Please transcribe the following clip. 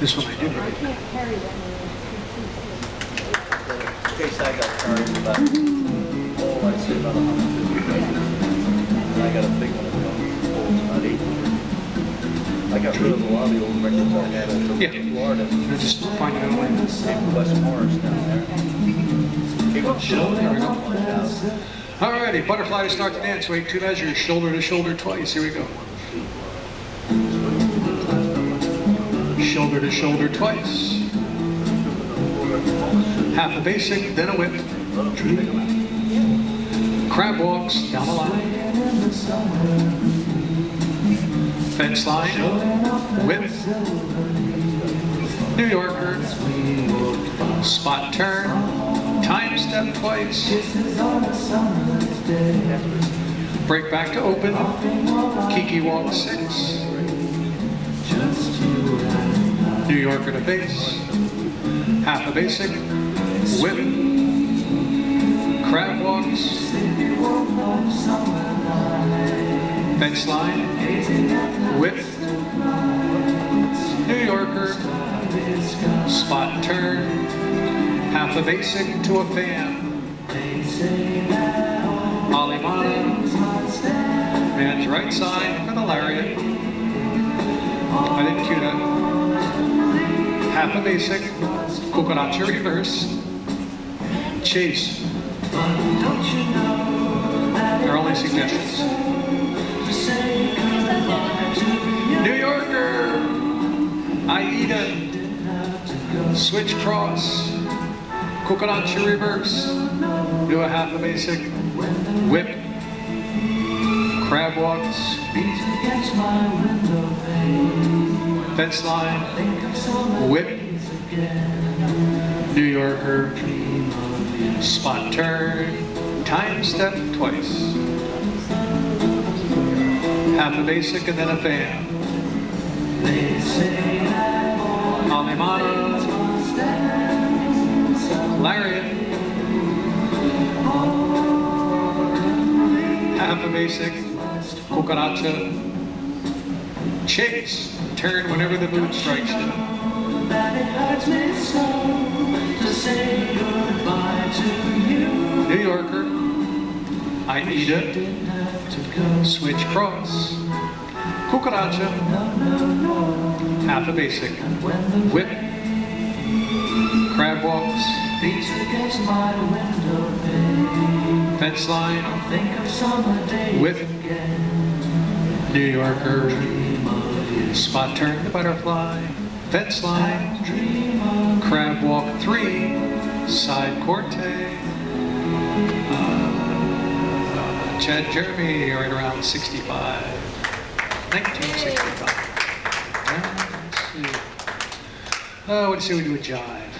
This one I do. I can't carry that many. In case I got charged about, oh, I'd say about a hundred fifty I got a big one about eight hundred. I got rid of a lot of the old records I had in. Florida, I just find it online. in West Morris down there. Came up shoulder, There we go. one thousand. Alrighty, butterfly to start the dance. Wait, two measures, shoulder to shoulder twice. Here we go. Shoulder to shoulder twice. Half a basic, then a whip. Crab walks down the line. Fence line, whip. New Yorker, spot turn, time step twice. Break back to open. Kiki walk six. New Yorker to base. Half a basic. Whip. Crab walks. Fence line. Whip. New Yorker. Spot turn. Half a basic to a fan. Alemana. Man's right side for the lariat. Half a basic. Cherry reverse. Chase. They're only suggestions. New Yorker. Aida. Switch cross. Cucaracha reverse. Do a half a basic. Whip. Crab walks. Fence line. Whip. New Yorker. Spot turn. Time step twice. Half a basic and then a fan. Alemana. Lariat. Half a basic. Cucaracha. Chase. Turn whenever the mood strikes you. New Yorker. I need Aida. Switch cross. Cucaracha. Half a basic. Whip. Crab walks. Fence line. Whip. New Yorker. Spot turn the butterfly. Fence line. Crab walk three. Side corte. Uh, Chad Jeremy, right around 65. 1965. Uh, let's see. Uh, what do you say we do a jive?